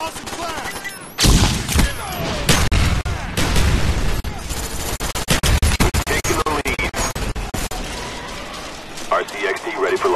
Tossing flag! Taking the lead. RCXD ready for